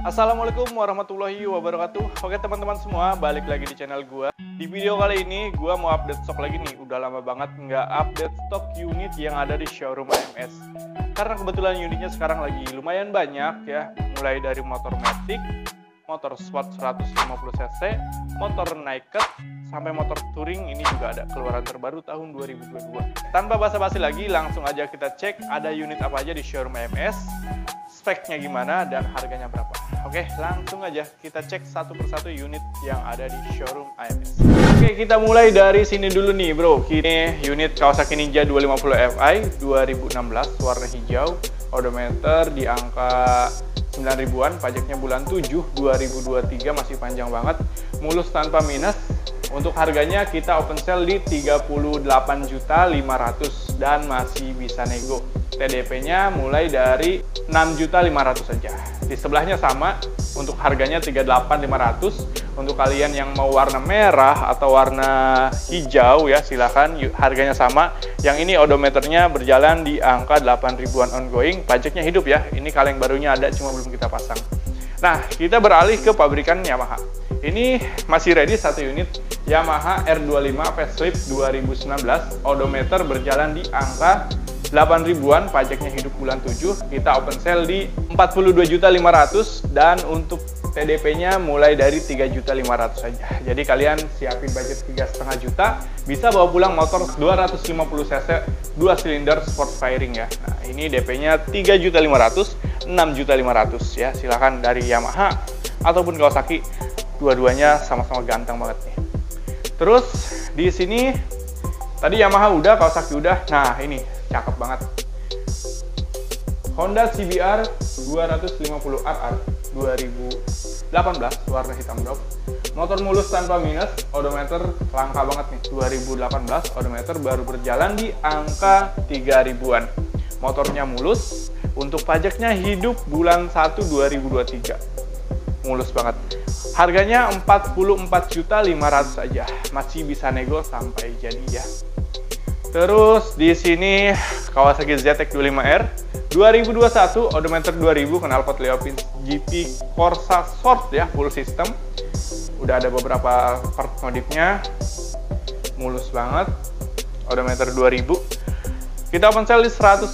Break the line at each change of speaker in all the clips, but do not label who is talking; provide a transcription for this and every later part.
Assalamualaikum warahmatullahi wabarakatuh. Oke teman-teman semua, balik lagi di channel gua. Di video kali ini, gua mau update stok lagi nih. Udah lama banget nggak update stok unit yang ada di showroom AMS Karena kebetulan unitnya sekarang lagi lumayan banyak ya. Mulai dari motor Matic, motor Sport 150cc, motor Naked, sampai motor touring. Ini juga ada keluaran terbaru tahun 2022 Tanpa basa-basi lagi, langsung aja kita cek ada unit apa aja di showroom AMS speknya gimana dan harganya berapa. Oke, langsung aja kita cek satu persatu unit yang ada di showroom AMS. Oke, kita mulai dari sini dulu nih, bro. Ini unit Kawasaki Ninja 250 Fi 2016 warna hijau, odometer di angka 9 ribuan, pajaknya bulan 7 2023 masih panjang banget, mulus tanpa minus. Untuk harganya kita open sale di 38.500 dan masih bisa nego. TDP-nya mulai dari 6.500 saja. Di sebelahnya sama, untuk harganya 38.500. Untuk kalian yang mau warna merah atau warna hijau ya, silahkan harganya sama. Yang ini odometernya berjalan di angka 8 ribuan ongoing, pajaknya hidup ya. Ini kaleng barunya ada, cuma belum kita pasang. Nah, kita beralih ke pabrikan Yamaha. Ini masih ready satu unit Yamaha R25 Facelift 2019, odometer berjalan di angka 8 ribuan, pajaknya hidup bulan 7. Kita open sale di 42.500 dan untuk TDP-nya mulai dari 3.500 saja. Jadi kalian siapin budget 3,5 juta, bisa bawa pulang motor 250 cc 2 silinder sport firing ya. Nah, ini DP-nya 3.500, 6.500 ya. Silahkan dari Yamaha ataupun Kawasaki, dua-duanya sama-sama ganteng banget nih. Terus di sini tadi Yamaha udah, Kawasaki udah. Nah, ini cakep banget. Honda CBR 250 RR 2018 warna hitam drop motor mulus tanpa minus odometer langka banget nih. 2018 odometer baru berjalan di angka 3000an motornya mulus untuk pajaknya hidup bulan 1 2023 mulus banget harganya 44.500 saja masih bisa nego sampai jadi ya Terus di sini Kawasaki ZX25R 2021 odometer 2000 knalpot Leopin GP Corsa Sport ya full system. Udah ada beberapa part modifnya. Mulus banget. Odometer 2000. Kita open sale di 110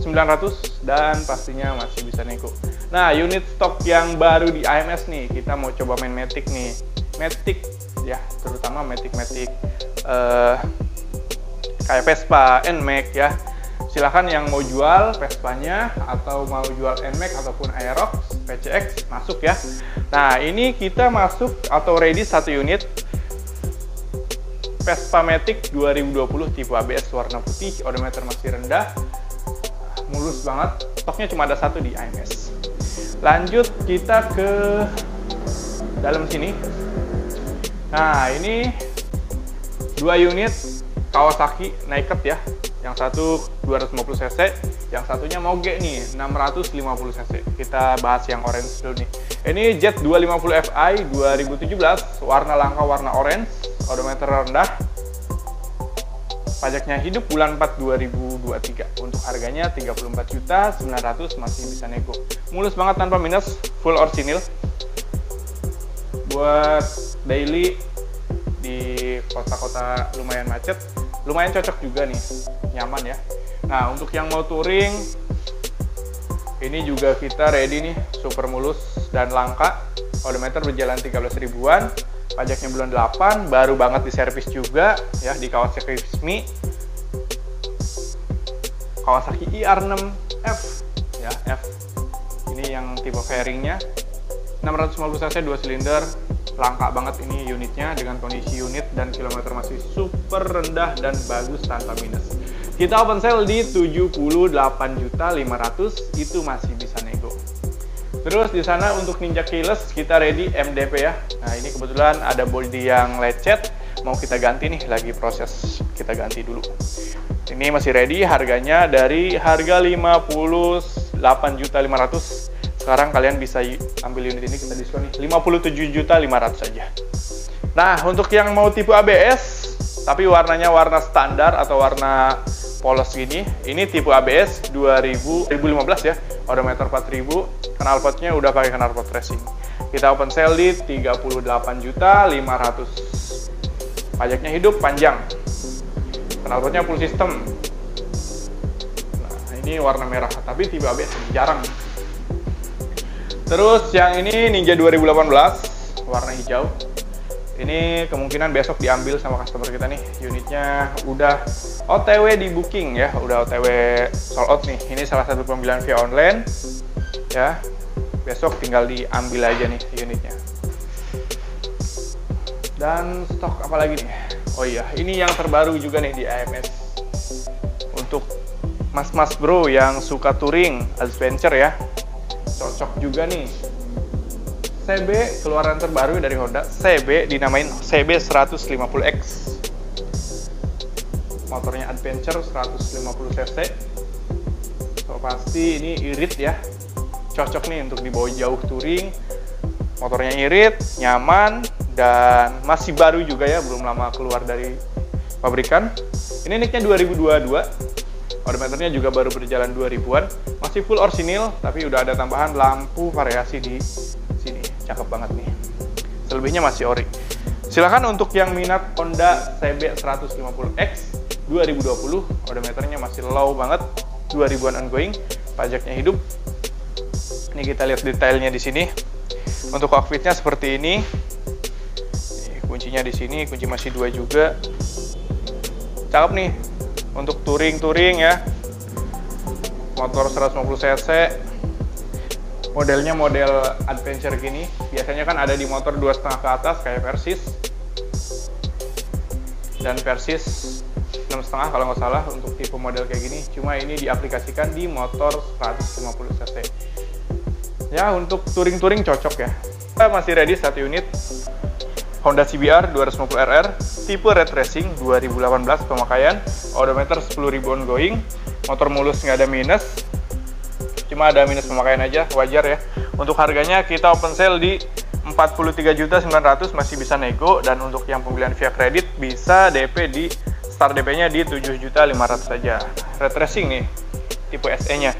900 dan pastinya masih bisa nego. Nah, unit stok yang baru di AMS nih, kita mau coba main Matic nih. Matic ya, terutama Matic-Matic uh, kayak Vespa, NMAX ya. Silahkan yang mau jual Vespanya atau mau jual NMAX ataupun Aerox, PCX masuk ya. Nah ini kita masuk atau ready satu unit Vespa Matic 2020 tipe ABS warna putih, odometer masih rendah, mulus banget. Stoknya cuma ada satu di AMS. Lanjut kita ke dalam sini. Nah ini dua unit Kawasaki Naked ya. Yang satu 250 cc, yang satunya Moge nih 650 cc. Kita bahas yang orange dulu nih. Ini Jet 250 Fi 2017, warna langka warna orange, odometer rendah. Pajaknya hidup bulan 4 2023. Untuk harganya 34 juta 900 masih bisa nego. Mulus banget tanpa minus, full orsinil. Buat daily di kota-kota lumayan macet lumayan cocok juga nih nyaman ya nah untuk yang mau touring ini juga kita ready nih super mulus dan langka odometer berjalan 13 ribuan pajaknya bulan 8 baru banget di servis juga ya di Kawasaki resmi Kawasaki IR6F ya F ini yang tipe fairingnya 650 cc 2 silinder langka banget ini unitnya dengan kondisi unit dan kilometer masih super rendah dan bagus tanpa minus. Kita open sale di 78.500 itu masih bisa. Terus di sana untuk Ninja Keyless kita ready MDP ya. Nah, ini kebetulan ada body yang lecet. Mau kita ganti nih lagi proses. Kita ganti dulu. Ini masih ready harganya dari harga 58.500 sekarang kalian bisa ambil unit ini kita diskon nih 57 juta 500 saja nah untuk yang mau tipe ABS tapi warnanya warna standar atau warna polos gini ini tipe ABS 2000, 2015 ya. Odometer 4000 knalpotnya udah pakai knalpot racing. Kita open sale di 38 juta 500 pajaknya hidup panjang. Knalpotnya full system. Nah ini warna merah tapi tipe ABS jarang. Terus yang ini Ninja 2018 warna hijau. Ini kemungkinan besok diambil sama customer kita nih. Unitnya udah OTW di booking ya udah OTW sold out nih. Ini salah satu pembelian via online ya besok tinggal diambil aja nih unitnya. Dan stok apa lagi nih? Oh iya ini yang terbaru juga nih di AMS untuk mas-mas bro yang suka touring adventure ya. Cocok juga nih. CB keluaran terbaru dari Honda. CB dinamain CB 150X motornya adventure 150 cc. So pasti ini irit ya cocok nih untuk dibawa jauh touring. Motornya irit nyaman dan masih baru juga ya belum lama keluar dari pabrikan. Ini nicknya 2022 odometernya juga baru berjalan 2000-an masih full orsinil tapi udah ada tambahan lampu variasi di cakep banget nih. Selebihnya masih ori. Silahkan untuk yang minat Honda CB 150X 2020 odometernya masih low banget. 2000an ongoing pajaknya hidup ini kita lihat detailnya di sini. Untuk cockpitnya seperti ini. Kuncinya di sini kunci masih dua juga. Cakep nih untuk touring-touring ya. Motor 150 cc. Modelnya model adventure gini. Biasanya kan ada di motor dua setengah ke atas kayak Persis. Dan Persis enam setengah kalau nggak salah untuk tipe model kayak gini. Cuma ini diaplikasikan di motor 150 cc ya untuk touring-touring cocok ya. Kita masih ready satu unit. Honda CBR 250RR tipe Red Racing 2018 pemakaian odometer 10.000 ongoing motor mulus nggak ada minus cuma ada minus pemakaian aja wajar ya. Untuk harganya kita open sale di 43.900 masih bisa nego dan untuk yang pembelian via kredit bisa DP di start DP-nya di 7.500 saja red racing nih tipe SE nya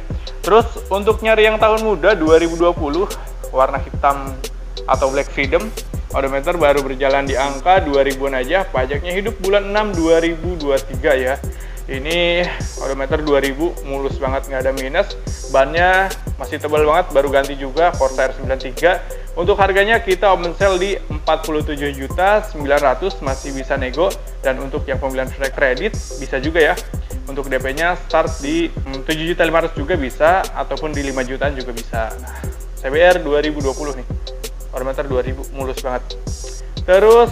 terus untuk nyari yang tahun muda 2020 warna hitam atau black freedom odometer baru berjalan di angka 2000-an aja. Pajaknya hidup bulan 6 2023 ya. Ini odometer 2000 mulus banget nggak ada minus. Bannya masih tebal banget baru ganti juga Corsair 93 untuk harganya kita open sale di 47 juta 900 masih bisa nego. Dan untuk yang pembelian free kredit bisa juga ya untuk DP nya start di 7 juta 500 juga bisa ataupun di 5 jutaan juga bisa. CBR 2020 nih. Odometer 2000 mulus banget. Terus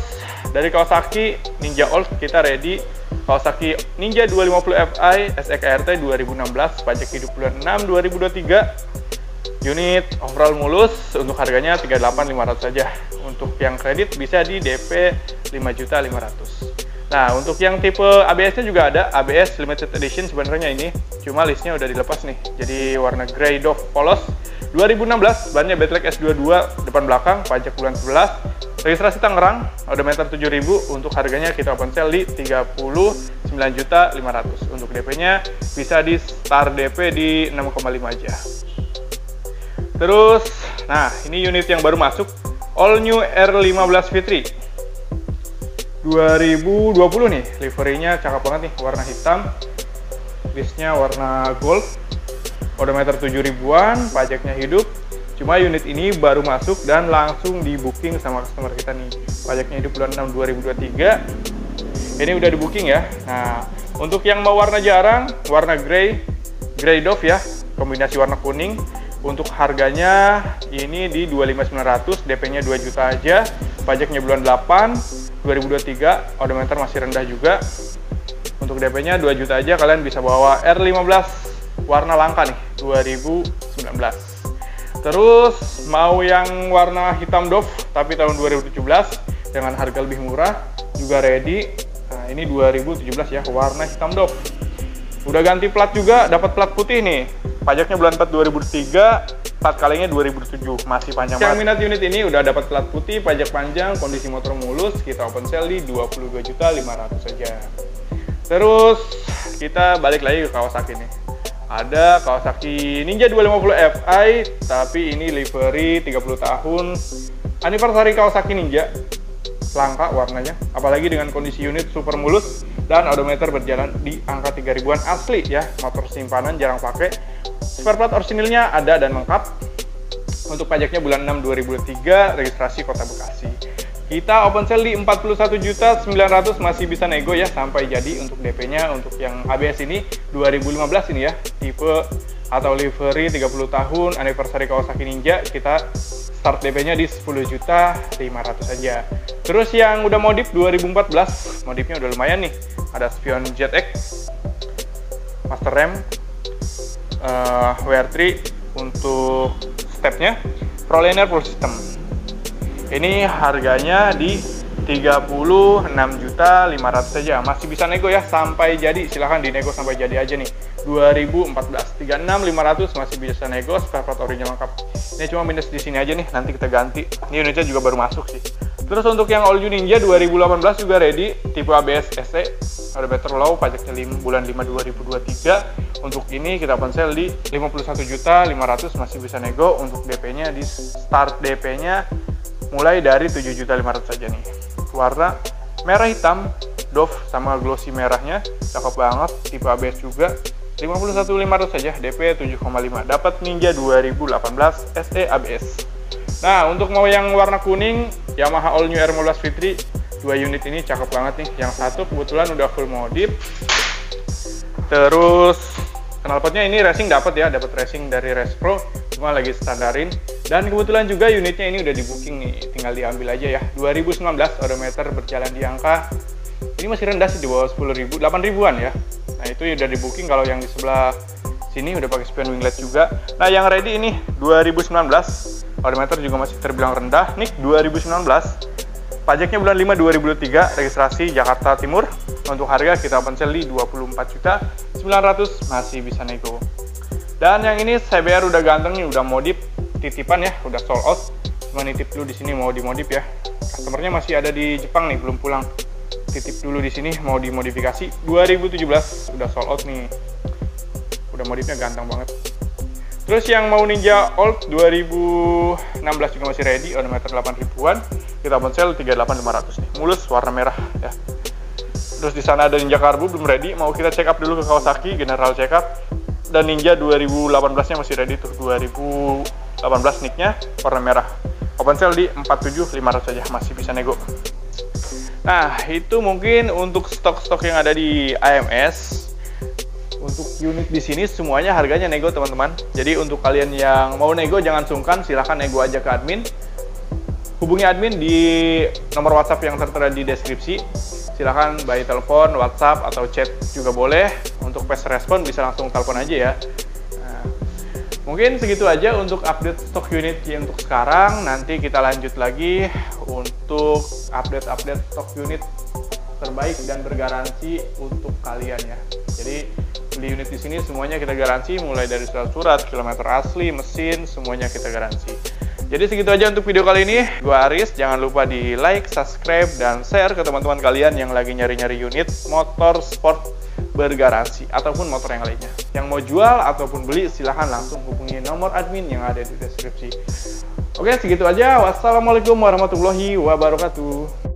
dari Kawasaki Ninja Old kita ready. Kawasaki Ninja 250 Fi SEKRT 2016 pajak hidup bulan 6 2023 unit overall mulus untuk harganya 38.500 saja. Untuk yang kredit bisa di DP 5.500 nah untuk yang tipe ABS nya juga ada. ABS limited edition sebenarnya ini. Cuma listnya udah dilepas nih. Jadi warna grey dove polos. 2016 bannya Betlek S22 depan belakang pajak bulan 11 Registrasi Tangerang, odometer 7000 untuk harganya kita open sale di 39.500. Untuk DP-nya bisa di start DP di 6,5 aja. Terus, nah ini unit yang baru masuk. All New R15 Fitri 2020 nih, liverynya cakep banget nih, warna hitam. Listnya warna gold. Odometer 7000-an, pajaknya hidup, Cuma unit ini baru masuk dan langsung di booking sama customer kita nih. Pajaknya hidup bulan 6 2023. Ini udah di booking ya. Nah, untuk yang mau warna jarang, warna grey, grey dove ya, kombinasi warna kuning. Untuk harganya ini di 25.900, DP-nya 2 juta aja. Pajaknya bulan 8 2023, odometer masih rendah juga. Untuk DP-nya 2 juta aja, kalian bisa bawa R15 warna langka nih, 2019. Terus mau yang warna hitam Dove tapi tahun 2017 dengan harga lebih murah juga ready. Nah, ini 2017 ya, warna hitam Dove. Udah ganti plat juga, dapat plat putih nih. Pajaknya bulan 4 2003, plat kalinya 2007, masih panjang banget. Yang minat unit ini udah dapat plat putih, pajak panjang, kondisi motor mulus, kita open sale di 22.500 saja. Terus kita balik lagi ke Kawasaki nih. ada Kawasaki Ninja 250 Fi tapi ini livery 30 tahun anniversary Kawasaki Ninja langka warnanya apalagi dengan kondisi unit super mulus dan odometer berjalan di angka 3000-an asli ya motor simpanan jarang pakai spare part orisinilnya ada dan lengkap. Untuk pajaknya bulan 6 2003 registrasi kota Bekasi. Kita open sale di 41 juta 900 masih bisa nego ya sampai jadi untuk DP-nya untuk yang ABS ini 2015 ini ya tipe atau livery 30 tahun anniversary Kawasaki Ninja kita start DP-nya di 10 juta 500 saja. Terus yang udah modif 2014 modifnya udah lumayan nih. Ada spion ZX master rem uh, WR3 untuk stepnya Proliner full system ini harganya di 36 juta 500 saja. Masih bisa nego ya sampai jadi. Silahkan dinego sampai jadi aja nih. 2014 36 500 masih bisa nego spare part original lengkap. Ini cuma minus di sini aja nih nanti kita ganti. Ini unitnya juga baru masuk sih. Terus untuk yang all new ninja 2018 juga ready tipe ABS SE ada better low pajaknya 5, bulan 5 2023 untuk ini kita open sale di 51 juta 500 masih bisa nego untuk DP nya di start DP nya mulai dari 7.500 saja nih. Warna merah hitam Dove sama glossy merahnya cakep banget tipe ABS juga. 51.500 saja DP 7,5 dapat Ninja 2018 SE ABS nah untuk mau yang warna kuning Yamaha All New R15 Fitri dua unit ini cakep banget nih. Yang satu kebetulan udah full modif. Terus knalpotnya ini racing dapat ya dapat racing dari Race Pro cuma lagi standarin. Dan kebetulan juga unitnya ini udah di booking nih tinggal diambil aja ya. 2019 odometer berjalan di angka ini masih rendah sih di bawah 10 ribu 8 ribuan ya. Nah itu udah di booking kalau yang di sebelah sini udah pakai spion winglet juga. Nah yang ready ini 2019 odometer juga masih terbilang rendah. Nih 2019 pajaknya bulan 5 2023 registrasi Jakarta Timur untuk harga kita open sale di 24 juta 900 masih bisa nego dan yang ini CBR udah ganteng nih, udah modif titipan ya, udah sold out. Cuma nitip dulu di sini mau dimodif ya. Customernya masih ada di Jepang nih, belum pulang. Titip dulu di sini mau dimodifikasi. 2017 udah sold out nih. Udah modifnya ganteng banget. Terus yang mau Ninja Old 2016 juga masih ready, odometer 8 ribuan. Kita open sale 38500 nih. Mulus warna merah ya. Terus di sana ada Ninja Karbu belum ready, mau kita check up dulu ke Kawasaki, general check up dan Ninja 2018-nya masih ready tuh 2018 nicknya warna merah open sale di 47500 saja masih bisa nego nah itu mungkin untuk stok-stok yang ada di AMS untuk unit di sini semuanya harganya nego teman-teman jadi untuk kalian yang mau nego jangan sungkan silahkan nego aja ke admin hubungi admin di nomor WhatsApp yang tertera di deskripsi silahkan by telepon, WhatsApp, atau chat juga boleh. Untuk fast respon bisa langsung telepon aja ya. Nah, mungkin segitu aja untuk update stok unit yang untuk sekarang. Nanti kita lanjut lagi untuk update-update stok unit terbaik dan bergaransi untuk kalian ya. Jadi beli unit di sini semuanya kita garansi mulai dari surat-surat, kilometer asli, mesin, semuanya kita garansi. Jadi segitu aja untuk video kali ini. Gua Aris, jangan lupa di like, subscribe, dan share ke teman-teman kalian yang lagi nyari-nyari unit motor sport bergaransi ataupun motor yang lainnya. Yang mau jual ataupun beli silahkan langsung hubungi nomor admin yang ada di deskripsi. Oke, segitu aja. Wassalamualaikum warahmatullahi wabarakatuh.